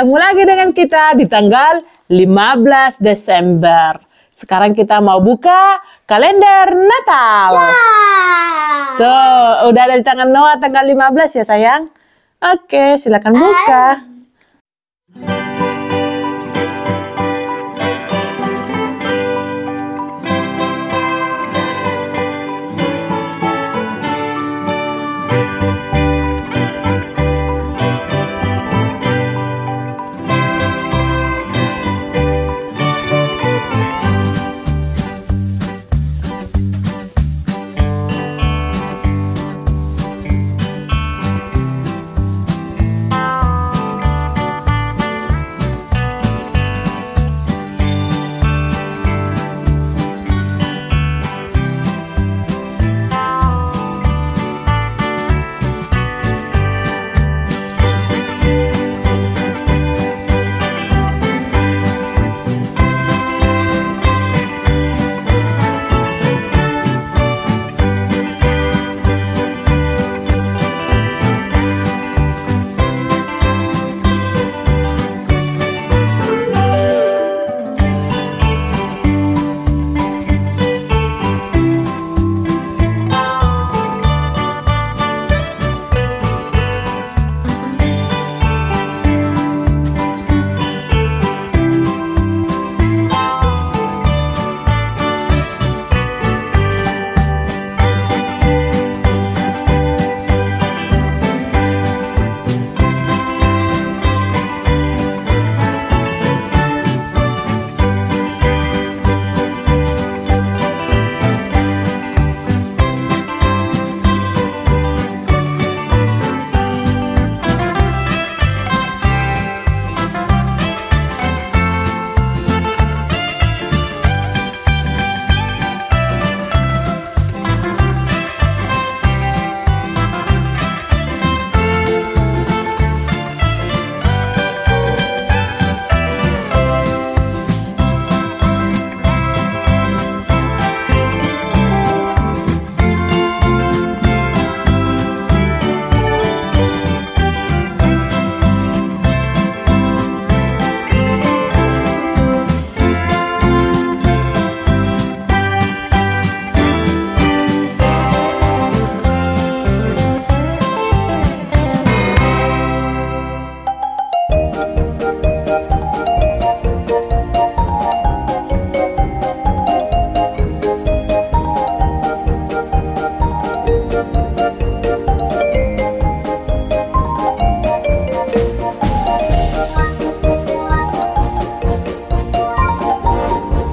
ketemu lagi dengan kita di tanggal 15 Desember. Sekarang kita mau buka kalender Natal. So, udah ada di tangan Noah tanggal 15 ya sayang? Oke, silakan buka.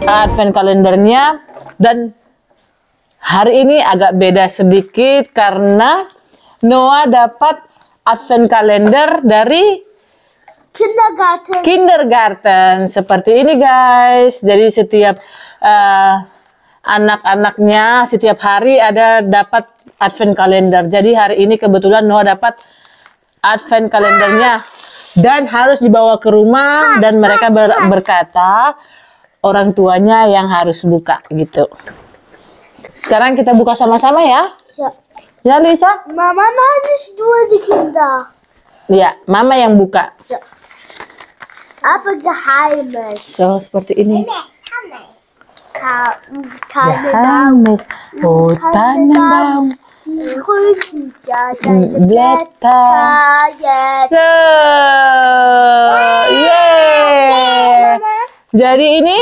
Advent kalendernya. Dan hari ini agak beda sedikit karena Noah dapat advent kalender dari Kindergarten. kindergarten. Seperti ini guys. Jadi setiap eh, anak-anaknya setiap hari ada dapat advent kalender. Jadi hari ini kebetulan Noah dapat advent kalendernya. Dan harus dibawa ke rumah dan mereka ber- berkata orang tuanya yang harus buka gitu sekarang kita buka sama-sama ya Ja. ya Lisa Mama nicht nur die Kinder. ya Mama yang buka Ja. Aber geheimes. so seperti ini keine Ya. Oh, Tannenbaum, ja, Blätter. So, yeay. Jadi ini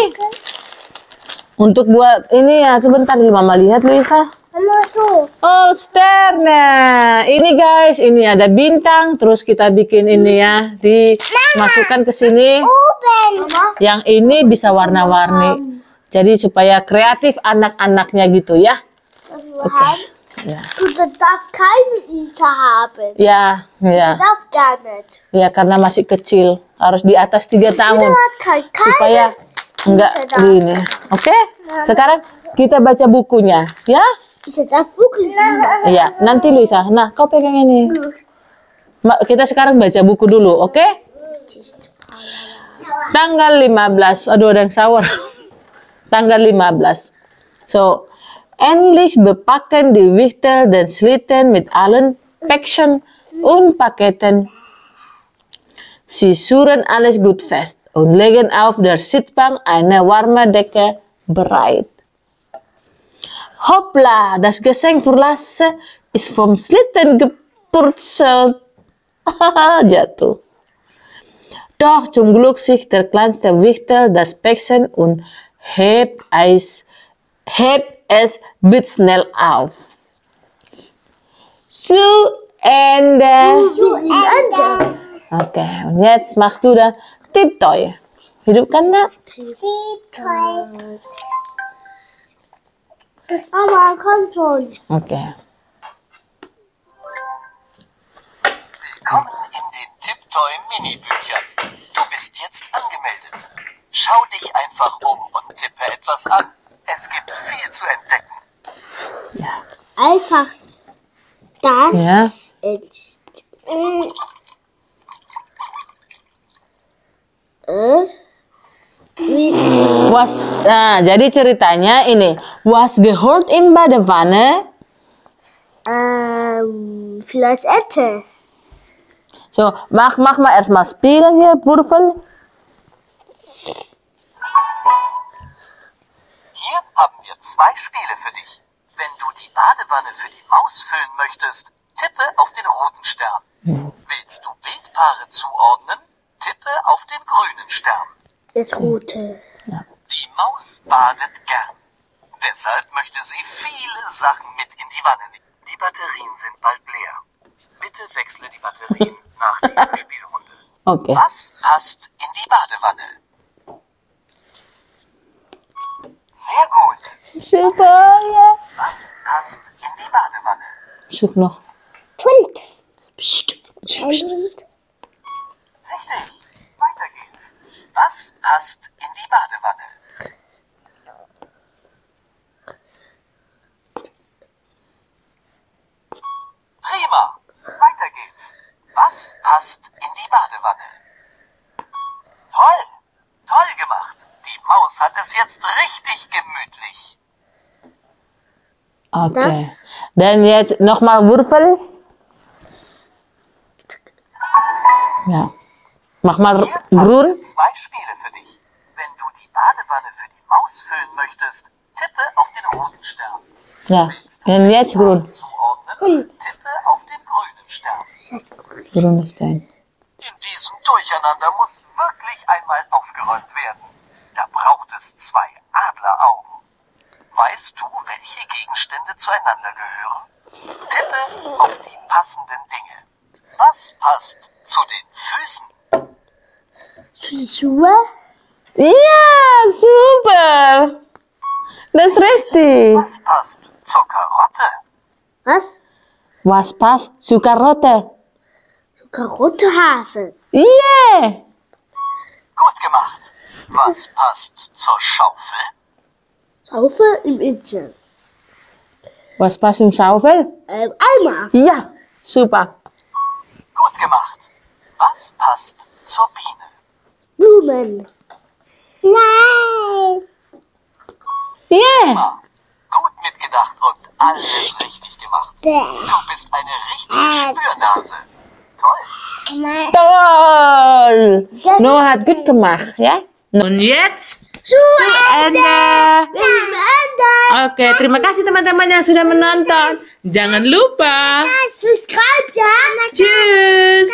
untuk buat ini ya sebentar dulu Mama lihat Luisa. Oh, Sterne. Ini guys, ini ada bintang, terus kita bikin ini ya, dimasukkan ke sini. Yang ini bisa warna-warni. Jadi supaya kreatif anak-anaknya gitu ya. Wir haben, Ya, du darfst keine Isa haben. ya, ya. Du darfst gar nicht. Ya karena masih kecil, harus di atas tiga tahun keine. supaya enggak Bisa gini. Oke? Sekarang kita baca bukunya, ya? Isa darf wirklich nicht. Iya. Nanti Luisa. Nah, kau pegang ini. Kita sekarang baca buku dulu, oke? Tanggal 15. Aduh, ada yang sahur. Tanggal 15. So, endlich bepacken die Wichtel den Schlitten mit allen Päckchen und Paketen. Sie suchen alles gut fest und legen auf der Sitzbank eine warme Decke bereit. Hoppla, das Geschenk für Lasse ist vom Schlitten gepurzelt. Jatuh. Doch zum Glück sieht der kleinste Wichtel das Päckchen und hebt es, hebt es blitzschnell auf. Zu Ende. Zu Ende. Oke, und jetzt machst du dann Tiptoy. Hidupkan nak. Mama, komm schon. Oke. Willkommen in den Tiptoy Mini-Büchern. Du bist jetzt angemeldet. Schau dich einfach um und tippe etwas an. Es gibt viel zu entdecken. Ja. Einfach das ist. Äh? Wie, Was, nah, jadi ceritanya ini. Was gehört in Badewanne? ähm, vielleicht Ette. So, mach, mach mal erstmal spielen hier, Würfel. Zwei Spiele für dich. Wenn du die Badewanne für die Maus füllen möchtest, tippe auf den roten Stern. Willst du Bildpaare zuordnen? Tippe auf den grünen Stern. Das rote. Die Maus badet gern. Deshalb möchte sie viele Sachen mit in die Wanne nehmen. Die Batterien sind bald leer. Bitte wechsle die Batterien nach dieser Spielrunde. Oke. Was passt in die Badewanne? Sehr gut. Super, ja. Was passt in die Badewanne? Zoek nog. Fünf. Psst. Und Richtig. Weiter geht's. Was passt in die Badewanne? Prima. Weiter geht's. Was passt in die Badewanne? Toll. Toll gemacht. Die Maus hat es jetzt richtig gemütlich. Oke. Dan jetzt nochmal Würfel. Ja. Mach mal grün. zwei Spiele für dich. Wenn du die Badewanne für die Maus füllen möchtest, tippe auf den roten Stern. Ja. En jetzt grün. zuordnen? Tippe auf den grünen Stern. Grüne Stein. In diesem Durcheinander muss wirklich einmal aufgeräumt werden. Da braucht es zwei Adleraugen. Weißt du, welche Gegenstände zueinander gehören? Tippe auf die passenden Dinge. Was passt zu den Füßen? die Schuhe. Ja, super. Das ist richtig. Was passt zur Karotte? Was? Was passt zu Karotte? Karotte Hase. Yeah. Gut gemacht. Was passt zur Schaufel? Schaufel im Insel. Was passt im Schaufel? Ähm, Eimer. Ja, super. Gut gemacht. Was passt zur Biene? Blumen. Nein. Yeah. Ah, Gut mitgedacht und alles richtig gemacht. Du bist eine richtige Spürnase. Toll. Toll. Noah hat gut gemacht, ja? Und jetzt Suenda. Oke, terima kasih teman-teman yang sudah menonton. Jangan lupa subscribe ya. Cus.